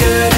future